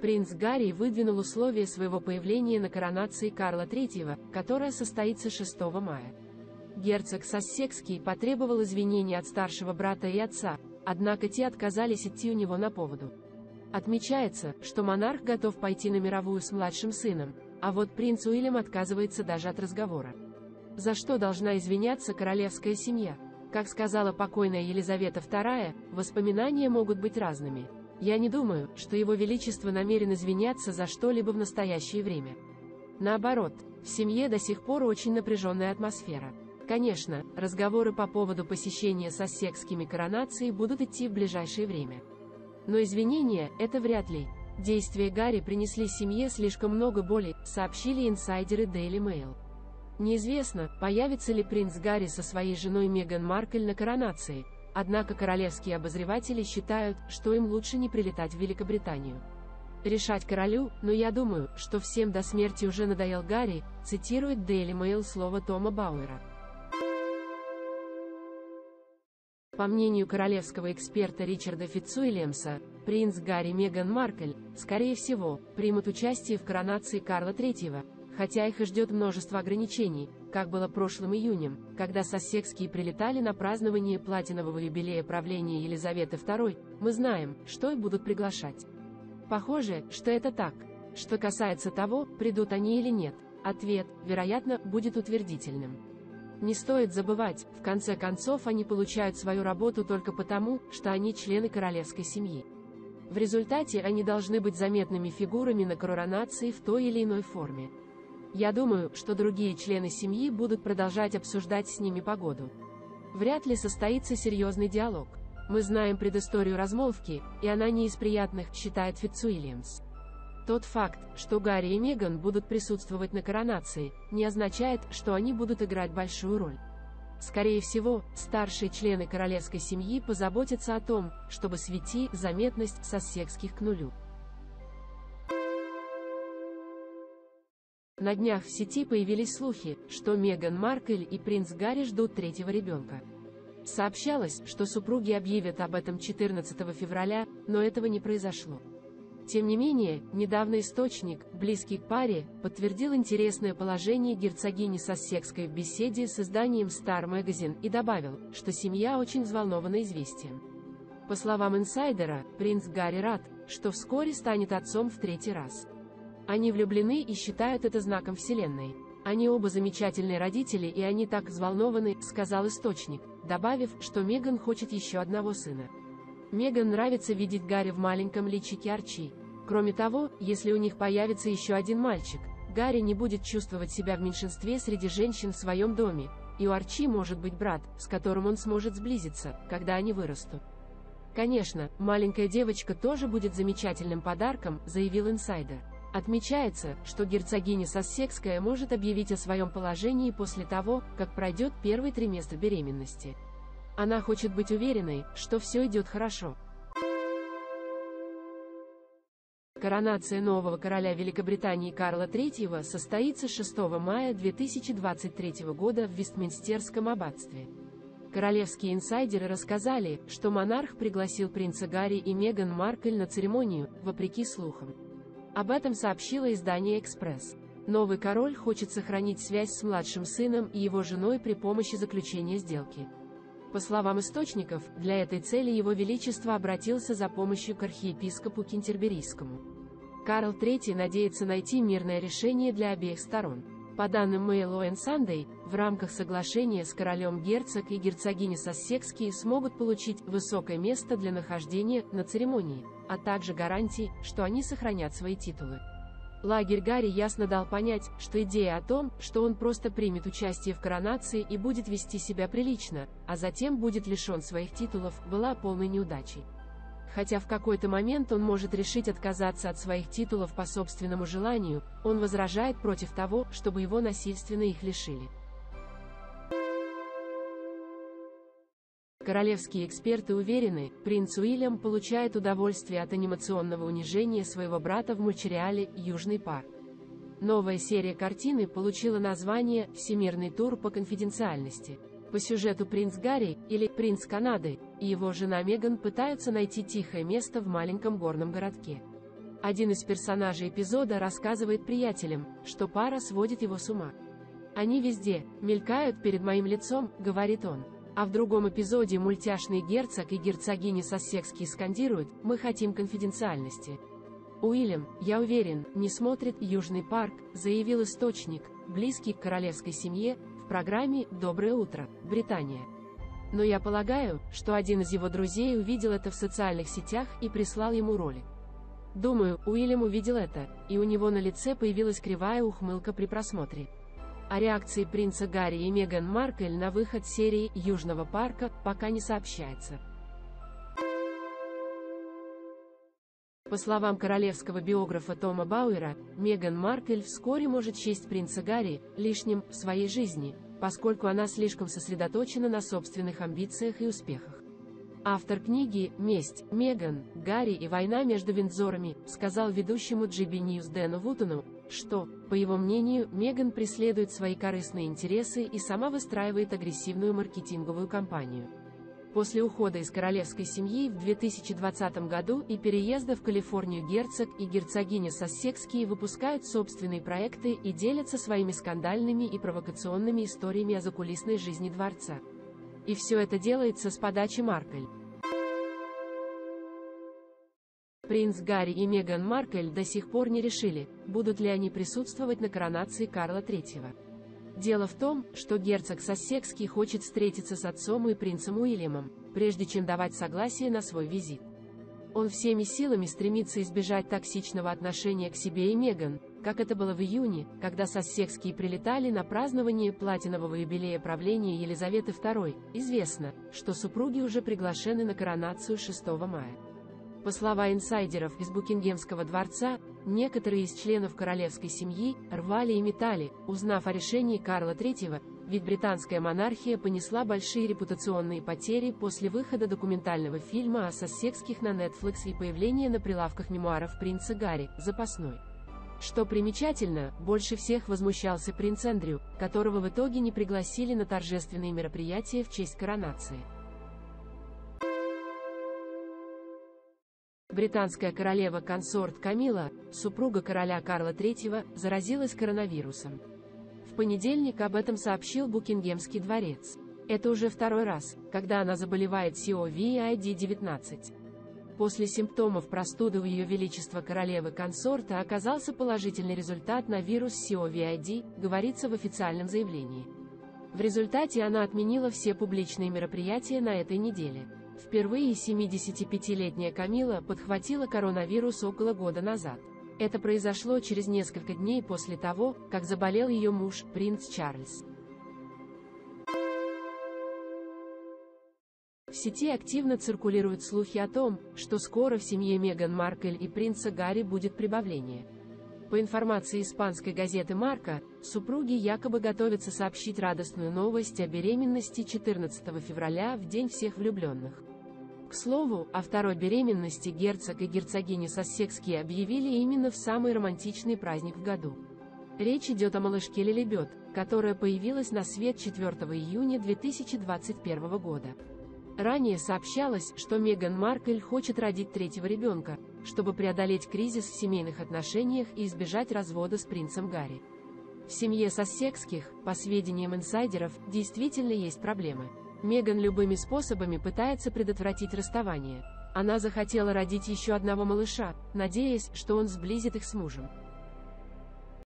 Принц Гарри выдвинул условия своего появления на коронации Карла III, которая состоится 6 мая. Герцог Сассекский потребовал извинений от старшего брата и отца, однако те отказались идти у него на поводу. Отмечается, что монарх готов пойти на мировую с младшим сыном, а вот принц Уильям отказывается даже от разговора. За что должна извиняться королевская семья? Как сказала покойная Елизавета II, воспоминания могут быть разными. Я не думаю, что Его Величество намерен извиняться за что-либо в настоящее время. Наоборот, в семье до сих пор очень напряженная атмосфера. Конечно, разговоры по поводу посещения сосекскими коронацией будут идти в ближайшее время. Но извинения – это вряд ли. Действия Гарри принесли семье слишком много боли, сообщили инсайдеры Daily Mail. Неизвестно, появится ли принц Гарри со своей женой Меган Маркель на коронации, Однако королевские обозреватели считают, что им лучше не прилетать в Великобританию. Решать королю, но я думаю, что всем до смерти уже надоел Гарри, цитирует Daily Mail слово Тома Бауэра. По мнению королевского эксперта Ричарда Фитцуильямса, принц Гарри Меган Маркель, скорее всего, примут участие в коронации Карла III, хотя их и ждет множество ограничений, как было прошлым июнем, когда Сосекские прилетали на празднование платинового юбилея правления Елизаветы II, мы знаем, что и будут приглашать. Похоже, что это так. Что касается того, придут они или нет, ответ, вероятно, будет утвердительным. Не стоит забывать, в конце концов они получают свою работу только потому, что они члены королевской семьи. В результате они должны быть заметными фигурами на коронации в той или иной форме. Я думаю, что другие члены семьи будут продолжать обсуждать с ними погоду. Вряд ли состоится серьезный диалог. Мы знаем предысторию размолвки, и она не из приятных, считает Фитцуильямс. Тот факт, что Гарри и Меган будут присутствовать на коронации, не означает, что они будут играть большую роль. Скорее всего, старшие члены королевской семьи позаботятся о том, чтобы свести заметность соседских к нулю. На днях в сети появились слухи, что Меган Маркель и принц Гарри ждут третьего ребенка. Сообщалось, что супруги объявят об этом 14 февраля, но этого не произошло. Тем не менее, недавно источник, близкий к паре, подтвердил интересное положение герцогини Сассекской в беседе с изданием Star Magazine и добавил, что семья очень взволнована известием. По словам инсайдера, принц Гарри рад, что вскоре станет отцом в третий раз. Они влюблены и считают это знаком Вселенной. Они оба замечательные родители и они так взволнованы, сказал источник, добавив, что Меган хочет еще одного сына. Меган нравится видеть Гарри в маленьком личике Арчи. Кроме того, если у них появится еще один мальчик, Гарри не будет чувствовать себя в меньшинстве среди женщин в своем доме, и у Арчи может быть брат, с которым он сможет сблизиться, когда они вырастут. Конечно, маленькая девочка тоже будет замечательным подарком, заявил инсайдер. Отмечается, что герцогиня Сассекская может объявить о своем положении после того, как пройдет первый триместр беременности. Она хочет быть уверенной, что все идет хорошо. Коронация нового короля Великобритании Карла III состоится 6 мая 2023 года в Вестминстерском аббатстве. Королевские инсайдеры рассказали, что монарх пригласил принца Гарри и Меган Маркель на церемонию, вопреки слухам. Об этом сообщило издание «Экспресс». Новый король хочет сохранить связь с младшим сыном и его женой при помощи заключения сделки. По словам источников, для этой цели его величество обратился за помощью к архиепископу Кентерберийскому. Карл III надеется найти мирное решение для обеих сторон. По данным Mail and Sunday, в рамках соглашения с королем герцог и герцогиня Сассекские смогут получить высокое место для нахождения на церемонии, а также гарантии, что они сохранят свои титулы. Лагерь Гарри ясно дал понять, что идея о том, что он просто примет участие в коронации и будет вести себя прилично, а затем будет лишен своих титулов, была полной неудачей хотя в какой-то момент он может решить отказаться от своих титулов по собственному желанию, он возражает против того, чтобы его насильственно их лишили. Королевские эксперты уверены, принц Уильям получает удовольствие от анимационного унижения своего брата в мультсериале «Южный парк». Новая серия картины получила название «Всемирный тур по конфиденциальности». По сюжету принц Гарри, или принц Канады, и его жена Меган пытаются найти тихое место в маленьком горном городке. Один из персонажей эпизода рассказывает приятелям, что пара сводит его с ума. «Они везде, мелькают перед моим лицом», — говорит он. А в другом эпизоде мультяшный герцог и герцогини Сассекские скандируют «Мы хотим конфиденциальности». Уильям, я уверен, не смотрит «Южный парк», заявил источник, близкий к королевской семье, программе «Доброе утро, Британия». Но я полагаю, что один из его друзей увидел это в социальных сетях и прислал ему ролик. Думаю, Уильям увидел это, и у него на лице появилась кривая ухмылка при просмотре. О реакции принца Гарри и Меган Маркель на выход серии «Южного парка» пока не сообщается. По словам королевского биографа Тома Бауэра, Меган Маркель вскоре может счесть принца Гарри лишним в своей жизни, поскольку она слишком сосредоточена на собственных амбициях и успехах. Автор книги «Месть. Меган, Гарри и война между Виндзорами» сказал ведущему GB News Дэну Вутону, что, по его мнению, Меган преследует свои корыстные интересы и сама выстраивает агрессивную маркетинговую кампанию. После ухода из королевской семьи в 2020 году и переезда в Калифорнию герцог и герцогиня Сассекские выпускают собственные проекты и делятся своими скандальными и провокационными историями о закулисной жизни дворца. И все это делается с подачи Маркель. Принц Гарри и Меган Маркель до сих пор не решили, будут ли они присутствовать на коронации Карла III. Дело в том, что герцог Сассекский хочет встретиться с отцом и принцем Уильямом, прежде чем давать согласие на свой визит. Он всеми силами стремится избежать токсичного отношения к себе и Меган, как это было в июне, когда Сассекские прилетали на празднование платинового юбилея правления Елизаветы II, известно, что супруги уже приглашены на коронацию 6 мая. По словам инсайдеров из Букингемского дворца, некоторые из членов королевской семьи рвали и метали, узнав о решении Карла III, ведь британская монархия понесла большие репутационные потери после выхода документального фильма о Сассекских на Netflix и появления на прилавках мемуаров принца Гарри, запасной. Что примечательно, больше всех возмущался принц Эндрю, которого в итоге не пригласили на торжественные мероприятия в честь коронации. Британская королева-консорт Камила, супруга короля Карла III, заразилась коронавирусом. В понедельник об этом сообщил Букингемский дворец. Это уже второй раз, когда она заболевает COVID-19. После симптомов простуды у Ее Величества Королевы-консорта оказался положительный результат на вирус COVID, говорится в официальном заявлении. В результате она отменила все публичные мероприятия на этой неделе. Впервые 75-летняя Камила подхватила коронавирус около года назад. Это произошло через несколько дней после того, как заболел ее муж, принц Чарльз. В сети активно циркулируют слухи о том, что скоро в семье Меган Маркель и принца Гарри будет прибавление. По информации испанской газеты «Марка», супруги якобы готовятся сообщить радостную новость о беременности 14 февраля в День всех влюбленных. К слову, о второй беременности герцог и герцогиня Сассекские объявили именно в самый романтичный праздник в году. Речь идет о малышке Лилибет, которая появилась на свет 4 июня 2021 года. Ранее сообщалось, что Меган Маркель хочет родить третьего ребенка, чтобы преодолеть кризис в семейных отношениях и избежать развода с принцем Гарри. В семье Сассекских, по сведениям инсайдеров, действительно есть проблемы. Меган любыми способами пытается предотвратить расставание. Она захотела родить еще одного малыша, надеясь, что он сблизит их с мужем.